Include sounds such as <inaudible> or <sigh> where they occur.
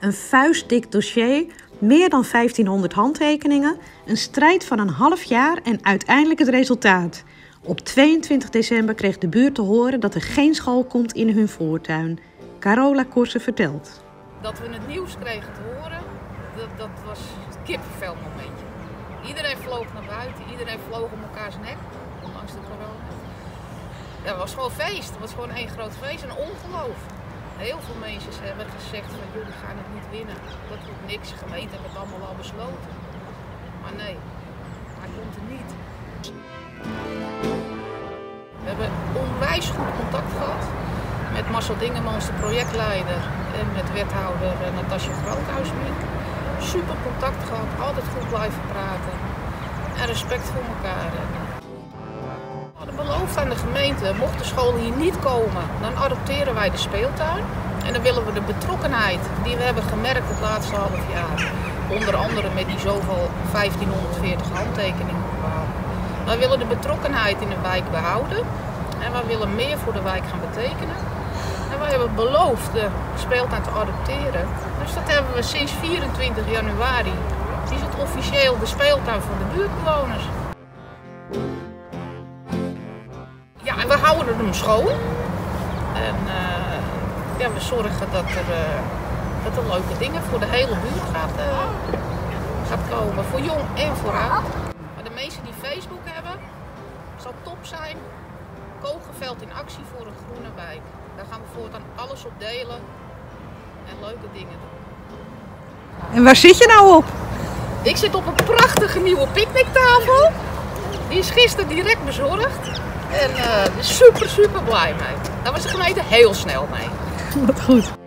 Een vuistdik dossier, meer dan 1500 handtekeningen, een strijd van een half jaar en uiteindelijk het resultaat. Op 22 december kreeg de buurt te horen dat er geen school komt in hun voortuin. Carola Korsen vertelt. Dat we het nieuws kregen te horen, dat, dat was het kippenvel momentje. Iedereen vloog naar buiten, iedereen vloog om elkaars nek, ondanks de corona. Ja, het was gewoon feest, het was gewoon één groot feest, een ongeloof. Heel veel mensen hebben gezegd van jullie gaan het niet winnen. Dat wordt niks, de gemeente heeft het allemaal al besloten. Maar nee, hij komt er niet. We hebben onwijs goed contact gehad met Marcel Dingemans, de projectleider, en met wethouder eh, Natasja Groothuismink. Super contact gehad, altijd goed blijven praten en respect voor elkaar. Aan de gemeente, mocht de school hier niet komen, dan adopteren wij de speeltuin. En dan willen we de betrokkenheid die we hebben gemerkt het laatste half jaar, onder andere met die zoveel 1540 handtekeningen ophalen. Wij willen de betrokkenheid in de wijk behouden en wij willen meer voor de wijk gaan betekenen. En wij hebben beloofd de speeltuin te adopteren. Dus dat hebben we sinds 24 januari. Is het officieel de speeltuin van de buurtbewoners. Houden hem schoon. En uh, ja, we zorgen dat er, uh, dat er leuke dingen voor de hele buurt gaat, uh, gaat komen. Voor jong en voor oud. Maar de mensen die Facebook hebben, zal top zijn. Kogelveld in actie voor een groene wijk. Daar gaan we voortaan alles op delen en leuke dingen doen. En waar zit je nou op? Ik zit op een prachtige nieuwe picknicktafel. Die is gisteren direct bezorgd. En uh, super, super blij mee. Daar was de gemeente heel snel mee. <laughs> Wat goed.